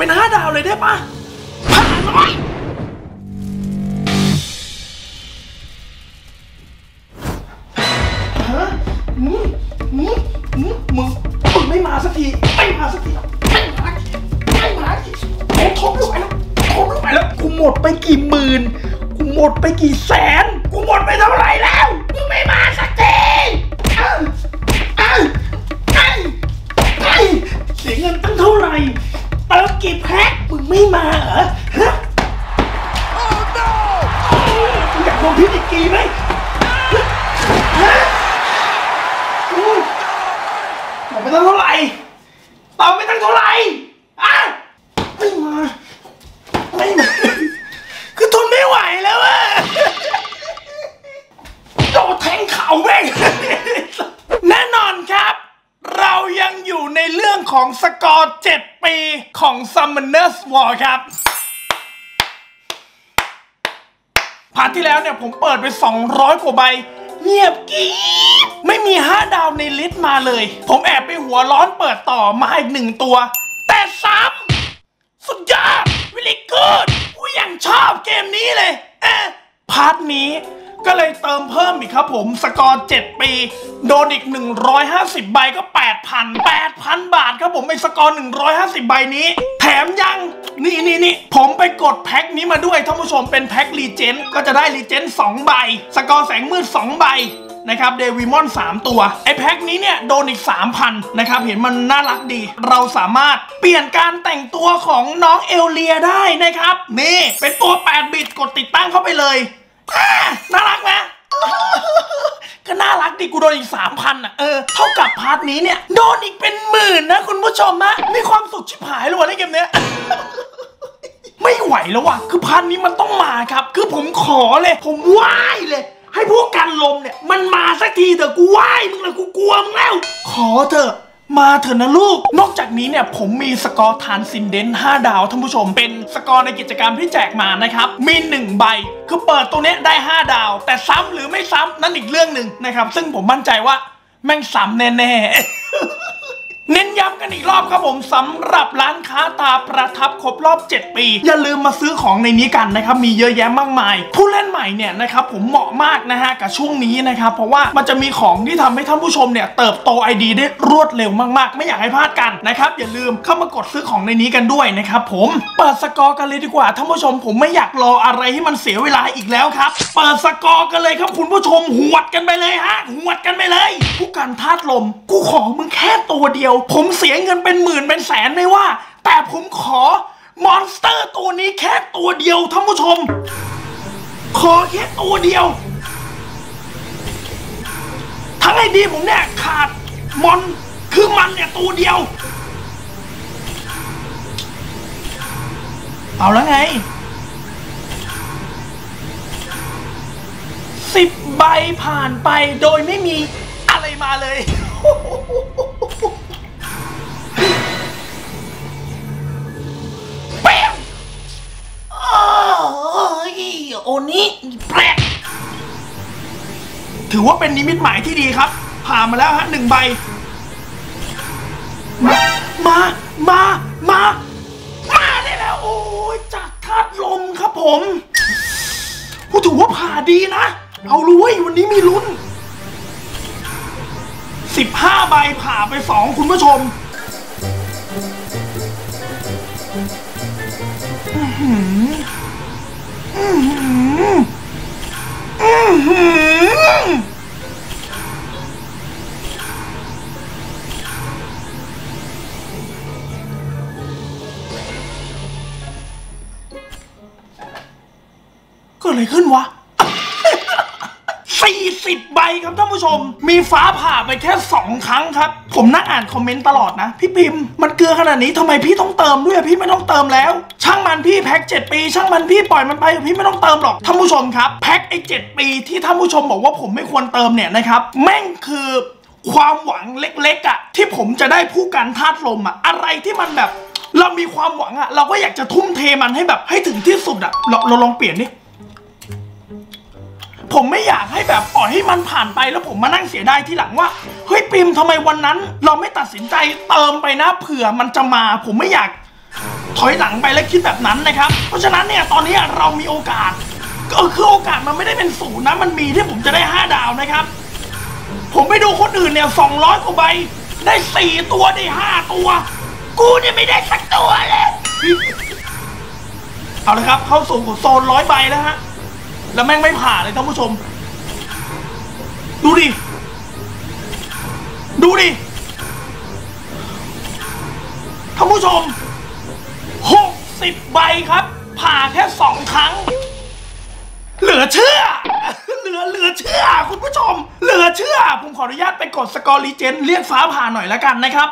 เป็นห้าดาวเลยได้ปะผ่านหน่อยฮะมึงมึงมึงมึงมึงไม่มาสักทีไม่มาสักทีไม่มาสักทีไม่มาสักทีโอ้ทนไม่ไหวแล้วทนไม่ไหวแล้วกูหมดไปกี่หมื่นกูหมดไปกี่แสนกูหมดไปเท่าไหร่แล้วีแพ็คมึงไม่มาเหรอฮะมึงอยากโดพิษอีกกี่ไหมฮะอืมหมดไปตั้งเท่าไหร่ติมไปตั้งเท่าไหร่อะไม่มาไม่มาคือทนไม่ไหวแล้วอะโดนแทงเข่าแม่งแน่นอนครับ เรายังอยู่ในเรื่องของ scroll 7 ปีของ Summoners War ครับ part ที่แล้วเนี่ยผมเปิดไป 200 กว่าใบ เงียบกริบไม่มี 5 ดาวใน list มาเลย ผมแอบไปหัวร้อนเปิดต่อมาอีกหนึ่งตัว แต่ซ้ำสุดยอด very good กูยังชอบเกมนี้เลย เอ๊ะ part นี้ ก็เลยเติมเพิ่มอีกครับผม scroll 7ปี โดนอีก 150 ใบก็ 8,000 8,000 บาทครับผมไอ้ scroll 150 ใบนี้ แถมยังนี่นี่นี่ผมไปกดแพ็คนี้มาด้วยท่านผู้ชมเป็น pack legend ก็จะได้ legend 2ใบ scroll แสงมืด 2 ใบนะครับ Devilmon 3 ตัว ไอ้แพ็คนี้เนี่ย โดนอีก 3,000 นะครับ เห็นมันน่ารักดี เราสามารถเปลี่ยนการแต่งตัวของน้องเอลเลียได้นะครับ นี่ เป็นตัว 8 bit กดติดตั้งเข้าไปเลย น่ารักนะก็น่ารักดีกูโดนอีกสามพันอะเออเท่ากับ part นี้เนี่ย โดนอีกเป็นหมื่นนะคุณผู้ชมนะ มีความสุขชิบหายเลยวะในเกมเนี้ยไม่ไหวแล้วว่ะ คือพันนี้มันต้องมาครับ คือผมขอเลย ผมไหว้เลย ให้ผู้การลมเนี่ย มันมาสักทีเถอะกูไหว้มึงเลยกูกลัวมึงแล้ว ขอเถอะ มาเถอะนะลูก นอกจากนี้เนี่ยผมมี scroll transcend 5ดาวท่านผู้ชม เป็น scroll ในกิจกรรมที่แจกมานะครับ มี 1 ใบ คือเปิดตัวเนี้ยได้ 5 ดาว แต่ซ้ำหรือไม่ซ้ำนั่นอีกเรื่องหนึ่งนะครับ ซึ่งผมมั่นใจว่าแม่งซ้ำแน่ๆ เน้นย้ำกันอีกรอบครับผมสำหรับร้านค้าตาประทับครบรอบ 7 ปี อย่าลืมมาซื้อของในนี้กันนะครับ มีเยอะแยะมากมาย ผู้เล่นใหม่เนี่ยนะครับผมเหมาะมากนะฮะกับช่วงนี้นะครับ เพราะว่ามันจะมีของที่ทำให้ท่านผู้ชมเนี่ยเติบโตไอดีได้รวดเร็วมากๆ ไม่อยากให้พลาดกันนะครับ อย่าลืมเข้ามากดซื้อของในนี้กันด้วยนะครับผมเปิด scroll กันเลยดีกว่าท่านผู้ชมผมไม่อยากรออะไรให้มันเสียเวลาอีกแล้วครับเปิด scroll กันเลยครับคุณผู้ชมหวดกันไปเลยฮะหวดกันไปเลยผู้การธาตุลมกูขอมึงแค่ตัวเดียวผมเสียเงินเป็นหมื่นเป็นแสนไม่ว่า แต่ผมขอ monster ตัวนี้แค่ตัวเดียวท่านผู้ชม ขอแค่ตัวเดียว ทั้ง ID ผมเนี่ยขาดมอนคือมันเนี่ยตัวเดียว เอาแล้วไงสิบใบผ่านไปโดยไม่มีอะไรมาเลย ยโอนี้แปลกถือว่าเป็นนิมิตหมายที่ดีครับ ผ่านมาแล้วฮะหนึ่งใบ มา มา มา มา มาได้แล้ว โอ้ยจากธาตุลมครับผมผู้ถือว่าผ่าดีนะ เอารู้ว้ยวันนี้มีลุ้น 15 ใบผ่าไป 2 คุณผู้ชมหื เกิดอะไรขึ้นวะ 40 ใบครับท่านผู้ชม มีฟ้าผ่าไปแค่ 2 ครั้งครับ ผมนั่งอ่านคอมเมนต์ตลอดนะ พี่พิมพ์มันเกลือขนาดนี้ทำไมพี่ต้องเติมด้วยพี่ไม่ต้องเติมแล้ว ช่างมันพี่แพ็ค7ปี ช่างมันพี่ปล่อยมันไปพี่ไม่ต้องเติมหรอกท่านผู้ชมครับแพ็คไอ้7ปีที่ท่านผู้ชมบอกว่าผมไม่ควรเติมเนี่ยนะครับแม่งคือความหวังเล็กๆอะที่ผมจะได้ผู้การธาตุลมอะอะไรที่มันแบบ เรามีความหวังอะเราก็อยากจะทุ่มเทมันให้แบบให้ถึงที่สุดอะเราเราลองเปลี่ยนดิ ผมไม่อยากให้แบบปล่อยให้มันผ่านไปแล้วผมมานั่งเสียดายทีหลังว่าเฮ้ยปิมทำไมวันนั้น เราไม่ตัดสินใจเติมไปนะเผื่อมันจะมาผมไม่อยาก ถอยหลังไปและคิดแบบนั้นนะครับ เพราะฉะนั้นเนี่ยตอนนี้เรามีโอกาสก็คือโอกาสมันไม่ได้เป็นศูนย์นะมันมีที่ผมจะได้ 5 ดาวนะครับ ผมไปดูคนอื่นเนี่ย200กว่าใบได้ 4 ตัวได้ 5 ตัว กูเนี่ยไม่ได้สักตัวเลยเอาลยครับ เข้าสู่โซนร้อยใบแล้วฮะ แล้วแม่งไม่ผ่านเลยท่านผู้ชม ดูดิ ดูดิ ท่านผู้ชม 60 ใบครับ ผ่าแค่สองครั้ง เหลือเชื่อ เหลือเหลือเชื่อ คุณผู้ชม เหลือเชื่อ ผมขออนุญาตไปกดสกอร์ลีเจนเรียกฟ้าผ่าหน่อยแล้วกันนะครับ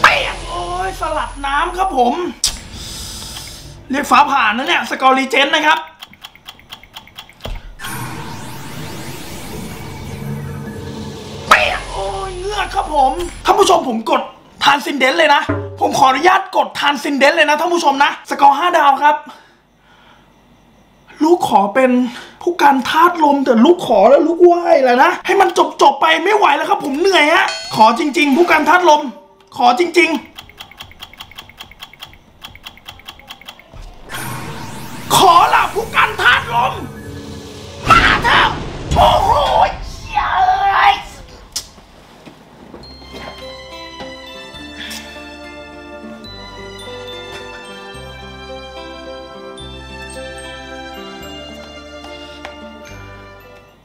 เปียโอ้ยสลัดน้ำครับผม เรียกฟ้าผ่านนะเนี่ยสกอร์ลีเจนนะครับเปียกโอ้ยเงือกครับผมท่านผู้ชมผมกดทานซินเดนเลยนะ ผมขออนุญาตกดทานซินเดนเลยนะท่านผู้ชมนะ สกอร์ห้าดาวครับ ลูกขอเป็นผู้การธาตุลมแต่ลูกขอแล้วลูกไหวแหละนะ ให้มันจบจบไปไม่ไหวแล้วครับ ผมเหนื่อยฮะขอจริง ๆ ผู้การธาตุลม ขอจริง ๆ ขอล่ะผู้การธาตุลม มาเถอะโอ้โหเย้ย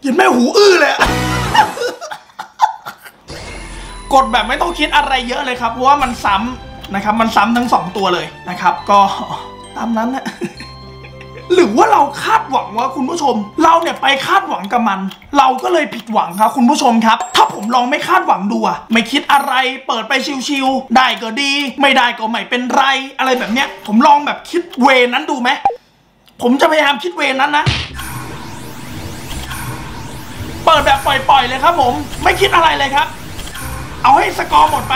ยันแม่หูอื้อเลยอะ กดแบบไม่ต้องคิดอะไรเยอะเลยครับ เพราะว่ามันซ้ำนะครับ มันซ้ำทั้งสองตัวเลยนะครับ ก็ ตามนั้นนะ หรือว่าเราคาดหวังว่าคุณผู้ชม เราเนี่ยไปคาดหวังกับมัน เราก็เลยผิดหวังครับคุณผู้ชมครับ ถ้าผมลองไม่คาดหวังดูอะไม่คิดอะไรเปิดไปชิวๆได้ก็ดี ไม่ได้ก็ไม่เป็นไร อะไรแบบเนี้ย ผมลองแบบคิดเวนั้นดูไหมผมจะพยายามคิดเวนั้นนะเปิดแบบปล่อยๆเลยครับผม ไม่คิดอะไรเลยครับ เอาให้สกอร์หมดไป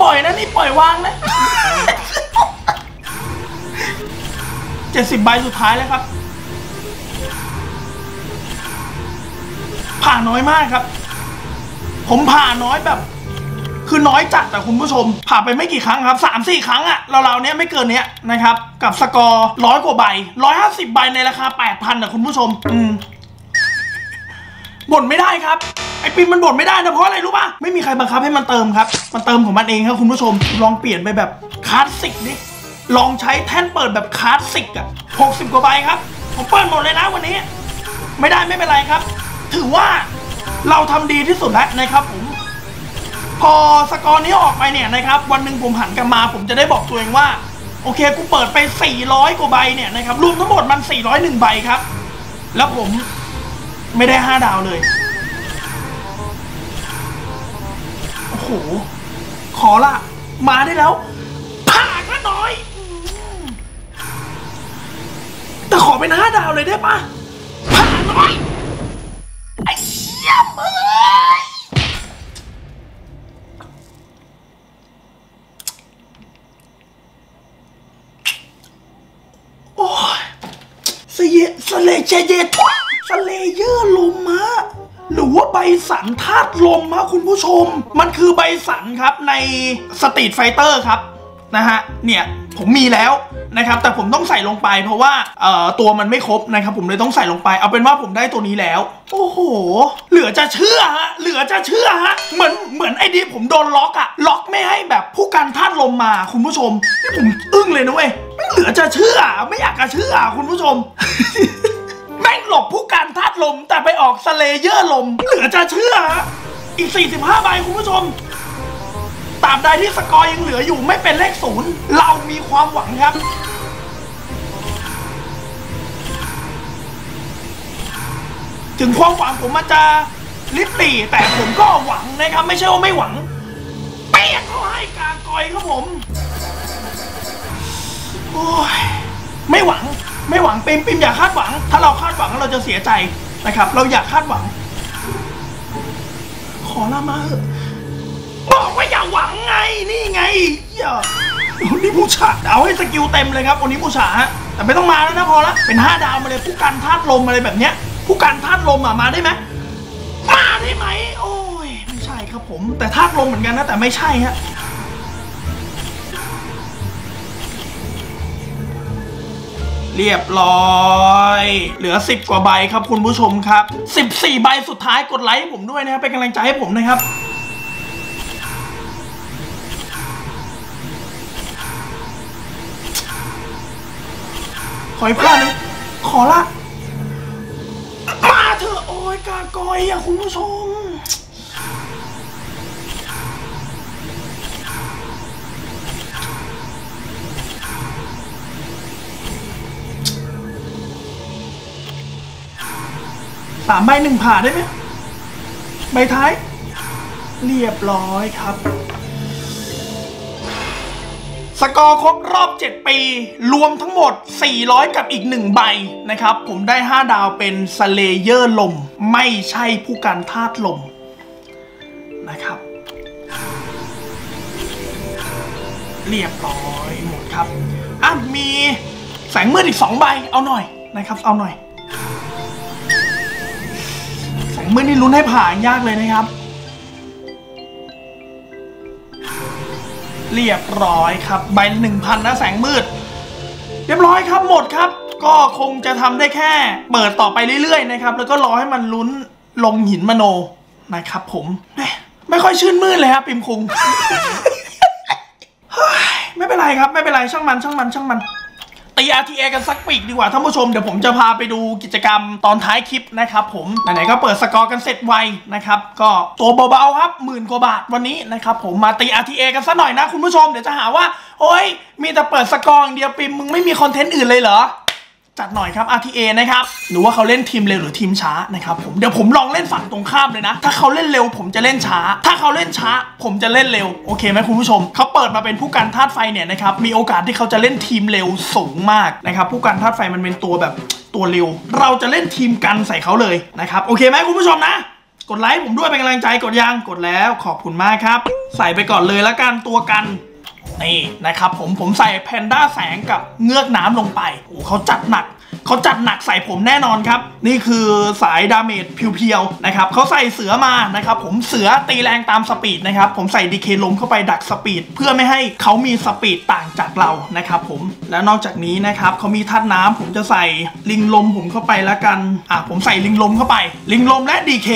ปล่อยนะนี่ปล่อยวางนะเจ็ดสิบใบสุดท้ายแล้วครับ ผ่าน้อยมากครับ ผมผ่าน้อยแบบ คือน้อยจัดแต่คุณผู้ชม ผ่าไปไม่กี่ครั้งครับสามสี่ครั้งอะเราๆเนี้ยไม่เกินเนี้ยนะครับ กับสกอร์ร้อยกว่าใบร้อยห้าสิบใบในราคาแปดพันอะคุณผู้ชม อืมบ่นไม่ได้ครับ ไอปิมมันบ่นไม่ได้นะเพราะอะไรรู้ป่ะไม่มีใครบังคับให้มันเติมครับ มันเติมของมันเองครับคุณผู้ชมลองเปลี่ยนไปแบบคลาสสิกดิลองใช้แท่นเปิดแบบคลาสสิกอะหกสิบกว่าใบครับ ผมเปิดหมดเลยนะวันนี้ ไม่ได้ไม่เป็นไรครับ ถือว่าเราทำดีที่สุดแล้วนะครับผม พอ scroll นี้ออกไปเนี่ยนะครับ วันหนึ่งผมหันกลับมา ผมจะได้บอกตัวเองว่า โอเคกูเปิดไป 400 กว่าใบเนี่ยนะครับรวมทั้งหมดมัน 401 ใบครับ แล้วผมไม่ได้ 5 ดาวเลย หขอละมาได้แล้วผ่าก็น้อยอืมแต่ขอเป็น5ดาวเลยได้ปะผ่าน้อย ไอ้เชี่ยมึงโอ้ยสเยสเลเจเยทุสเลเยอร์ลมมะ หรือว่าใบสันธาตุลมฮะคุณผู้ชม มันคือใบสันครับในสตรีทไฟเตอร์ครับนะฮะเนี่ยผมมีแล้วนะครับแต่ผมต้องใส่ลงไปเพราะว่าเอ่อตัวมันไม่ครบนะครับผมเลยต้องใส่ลงไป เอาเป็นว่าผมได้ตัวนี้แล้ว โอ้โห เหลือจะเชื่อฮะเหลือจะเชื่อฮะเหมือนเหมือนไอ้ดีผมโดนล็อกอะล็อกไม่ให้แบบผู้การธาตุลมมาคุณผู้ชมผมอึ้งเลยนะเว้ยไม่เหลือจะเชื่อ ไม่อยากจะเชื่อคุณผู้ชม แม่งหลบผู้การธาตุลม แต่ไปออก Slayer ลม เหลือจะเชื่อฮะอีก 45 ใบคุณผู้ชมตราบใดที่ scroll ยังเหลืออยู่ไม่เป็นเลขศูนย์เรามีความหวังครับ ถึงความหวังผมมันจะริบหรี่แต่ผมก็หวังนะครับ ไม่ใช่ว่าไม่หวังเปี้ยงเขาให้กากอยครับผม โอ้ย ไม่หวัง ไม่หวังปิมปิมอย่าคาดหวัง ถ้าเราคาดหวังเราจะเสียใจนะครับ เราอยากคาดหวัง ขอลามาเถอะบอกว่าอย่าหวังไงนี่ไงอย่าโอนิมูชาเอาให้สกิลเต็มเลยครับโอนิมูชาฮะแต่ไม่ต้องมาแล้วนะพอละเป็น5ดาวมาเลยผู้การธาตุลมอะไรแบบเนี้ย ผู้การธาตุลมอะมาได้ไหมมาได้ไหมโอ้ยไม่ใช่ครับผม แต่ธาตุลมเหมือนกันนะแต่ไม่ใช่ฮะ เรียบร้อย เหลือ 10 กว่าใบครับคุณผู้ชมครับ 14 ใบสุดท้ายกดไลค์ผมด้วยนะครับเป็นกำลังใจให้ผมนะครับขออีกพลาดนึขอละ มาเถอะโอ้ยกากอยอะคุณผู้ชม สามใบหนึ่งผ่าได้ไหมใบท้าย เรียบร้อยครับ สกอร์ครบรอบ 7 ปี รวมทั้งหมด 400 กับอีก 1 ใบนะครับ ผมได้ 5 ดาวเป็นสเลเยอร์ลม ไม่ใช่ผู้กันธาตุลมนะครับ เรียบร้อยหมดครับอะมีแสงมืดอีก 2 ใบเอาหน่อยนะครับ เอาหน่อย แสงมืดนี่ลุ้นให้ผ่านยากเลยนะครับ เรียบร้อยครับ ใบหนึ่งพันนะแสงมืด เรียบร้อยครับหมดครับ ก็คงจะทำได้แค่ เปิดต่อไปเรื่อยๆนะครับ แล้วก็รอให้มันลุ้นลงหินมโนนะครับผมแหม่ไม่ค่อยชื่นมื่นเลยครับปิมคุงไม่เป็นไรครับ ไม่เป็นไรช่างมันช่างมันช่างมัน ตี RTA กันสักปีกดีกว่าท่านผู้ชมเดี๋ยวผมจะพาไปดูกิจกรรมตอนท้ายคลิปนะครับผมไหนๆก็เปิดสกอร์กันเสร็จไวนะครับ ก็ตัวเบาๆครับหมื่นกว่าบาทวันนี้นะครับผมมาตี RTA กันสักหน่อยนะคุณผู้ชมเดี๋ยวจะหาว่า โอ้ยมีแต่เปิดสกอร์อย่างเดียวปิมมึงไม่มีคอนเทนต์อื่นเลยเหรอ จัดหน่อยครับ RTA นะครับหรือว่าเขาเล่นทีมเร็วหรือทีมช้านะครับผมเดี๋ยวผมลองเล่นฝั่งตรงข้ามเลยนะ ถ้าเขาเล่นเร็วผมจะเล่นช้า ถ้าเขาเล่นช้า ผมจะเล่นเร็วโอเคไหมคุณผู้ชมเขาเปิดมาเป็นผู้กันธาตุไฟเนี่ยนะครับมีโอกาสที่เขาจะเล่นทีมเร็วสูงมากนะครับผู้กันธาตุไฟมันเป็นตัวแบบตัวเร็ว เราจะเล่นทีมกันใส่เขาเลยนะครับโอเคไหมคุณผู้ชมนะกดไลค์ผมด้วยเป็นกำลังใจกดยังกดแล้วขอบคุณมากครับ ใส่ไปก่อนเลยละกันตัวกัน นี่นะครับผมผมใส่แพนด้าแสงกับเงือกน้ำลงไปโอ้เขาจัดหนักเขาจัดหนักใส่ผมแน่นอนครับ นี่คือสาย damage pure ๆนะครับเขาใส่เสือมานะครับผมเสือตีแรงตาม speed นะครับผมใส่ดีเคลมเข้าไปดัก speed เพื่อไม่ให้เขามี speed ต่างจากเรานะครับผมแล้วนอกจากนี้นะครับเขามีธาตุน้ำผมจะใส่ลิงลมผมเข้าไปแล้วกันอะผมใส่ลิงลมเข้าไป ลิงลมและดีเค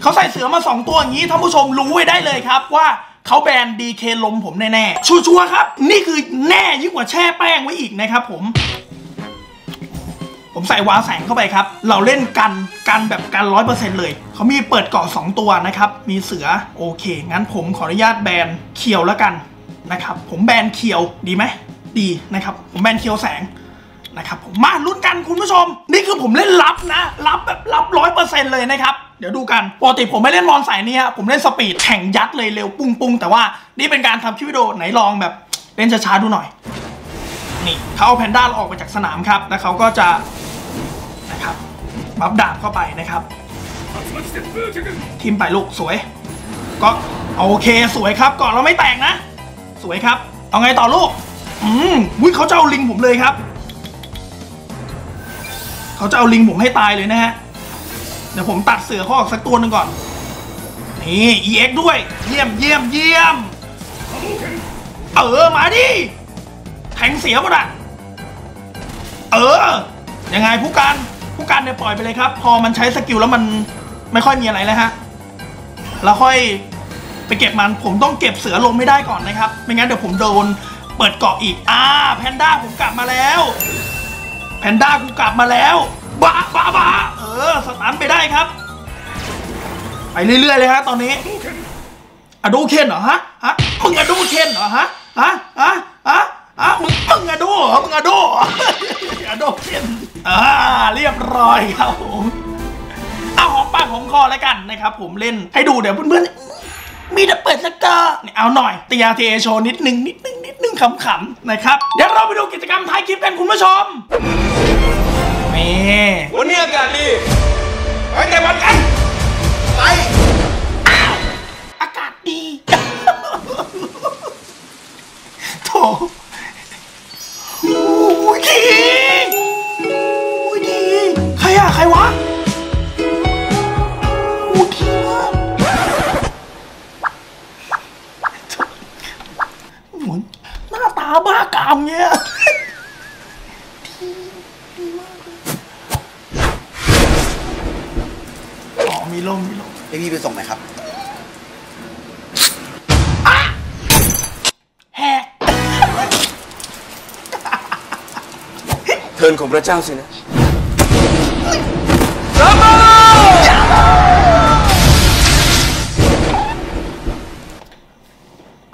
เขาใส่เสือมา 2 ตัวอย่างนี้ท่านผู้ชมรู้ไว้ได้เลยครับว่า เขาแบนดีเคลมผมแน่ๆ ชัวร์ครับ นี่คือแน่ยิ่งกว่าแช่แป้งไว้อีกนะครับผม ผมใส่วาแสงเข้าไปครับ เราเล่นกันกันแบบกันร้อยเปอร์เซ็นต์เลย เขามีเปิดเกาะ2ตัวนะครับ มีเสือโอเค งั้นผมขออนุญาตแบนเขียวแล้วกันนะครับ ผมแบนเขียวดีไหม ดีนะครับ ผมแบนเขียวแสง นะครับผมมาลุ้นกันคุณผู้ชม นี่คือผมเล่นลับนะลับแบบลับร้อยเปอร์เซ็นต์เลยนะครับ เดี๋ยวดูกันปกติผมไม่เล่นมอนสายนี้ฮะผมเล่นสปีดแข่งยัดเลยเร็วปุ้งปุ้งแต่ว่านี่เป็นการทำคลิปวิดีโอไหนลองแบบเล่นช้าๆดูหน่อย นี่เขาเอาแพนด้าออกไปจากสนามครับ แล้วเขาก็จะนะครับบัฟดาบเข้าไปนะครับทีมไปลูกสวย ก็โอเคสวยครับก่อนเราไม่แตกนะ สวยครับ เอาไงต่อลูก อืมวิ่งเขาจะเอาลิงผมเลยครับ เขาจะเอาลิงผมให้ตายเลยนะฮะ เดี๋ยวผมตัดเสือเขาออกสักตัวหนึ่งก่อน นี่ EX ด้วย เยี่ยมเยี่ยมเยี่ยม เออ มาดิ แทงเสียหมดอะ เออ ยังไงผู้การ ผู้การเนี่ยปล่อยไปเลยครับ พอมันใช้สกิลแล้วมันไม่ค่อยมีอะไรแล้วฮะ แล้วค่อยไปเก็บมัน ผมต้องเก็บเสือลงไม่ได้ก่อนนะครับ ไม่งั้นเดี๋ยวผมโดนเปิดเกาะอีก อ่า แพนด้าผมกลับมาแล้ว แพนด้ากูกลับมาแล้วบ้าบ้าบ้าเออสตันไปได้ครับ ไปเรื่อยๆเลยฮะตอนนี้อะดูเคนเหรอฮะฮะมึงอะดูเคนเหรอฮะฮะฮะฮะฮะมึงมึงอะดูเหรอมึงอะดูอะดูเคนอ่าเรียบร้อยครับผมเอาหอมปากหอมคอแล้วกันนะครับ ผมเล่นให้ดูเดี๋ยวเพื่อนๆมีแต่เปิดสกอร์นี่เอาหน่อยเตีอาทีโชนิดนึงนิดนึงนิดนึงขำๆนะครับ เดี๋ยวเราไปดูกิจกรรมท้ายคลิปกันคุณผู้ชม นี่วันนี้อากาศดีไปแต่วันกันไปอากาศดีโถ ของพระเจ้าสินะ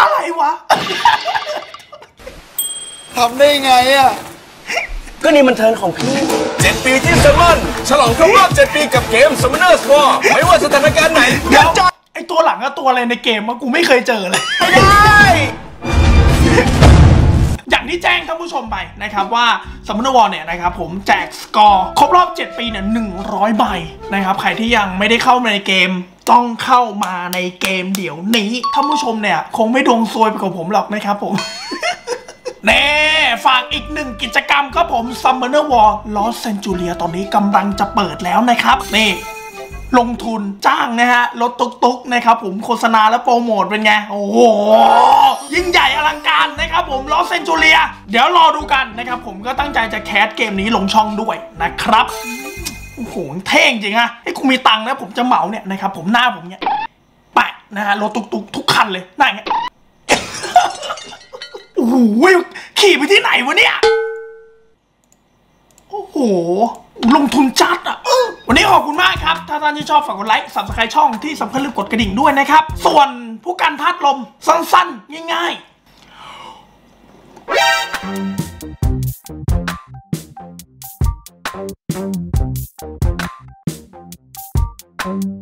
อะไรวะ ทำได้ไงอะ ก็นี่มันเทิร์นของพี่เจ็ดปีที่สมันฉลองครบรอบเจ็ดปีกับเกม Summoners War ไม่ว่าสถานการณ์ไหน เดี๋ยวไอตัวหลังก็ตัวอะไรในเกมวะกูไม่เคยเจอเลย ไม่ได้อย่าง ที่แจ้งท่านผู้ชมไปนะครับว่าซัมมอนวอลเนี่ยนะครับผมแจกสกอร์ครบรอบ 7 ปีเนี่ย100ใบนะครับใครที่ยังไม่ได้เข้ามาในเกมต้องเข้ามาในเกมเดี๋ยวนี้ท่านผู้ชมเนี่ย คงไม่ดวงซวยไปกว่าผมหรอกนะครับผมแน่ฝากอีกหนึ่งกิจกรรมครับผม Summoner War Lost Centuria ตอนนี้กำลังจะเปิดแล้วนะครับ นี่ ลงทุนจ้างนะฮะรถตุกๆนะครับผมโฆษณาและโปรโมทเป็นไง โอ้โห ยิ่งใหญ่อลังการนะครับผมลอสเซนจูเลีย เดี๋ยวรอดูกันนะครับผมก็ตั้งใจจะ cast เกมนี้ลงช่องด้วยนะครับโอ้โหเท่จริงอะถ้ากูมีตังค์นะผมจะเหมาเนี่ยนะครับผมหน้าผมเนี่ยแปะนะฮะรถตุ๊กๆ ทุกคันเลยหน้าอย่างเงี้ยโอ้โหขี่ไปที่ไหนวะเนี่ย โอ้โห ลงทุนจัดอะวันนี้ขอบคุณมากครับ ถ้าท่านที่ชอบฝากกด like subscribe ช่องที่สำคัญลืมกดกระดิ่งด้วยนะครับ ส่วนผู้การพัดลมสั้นๆ ง่ายๆ